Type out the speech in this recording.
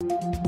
you.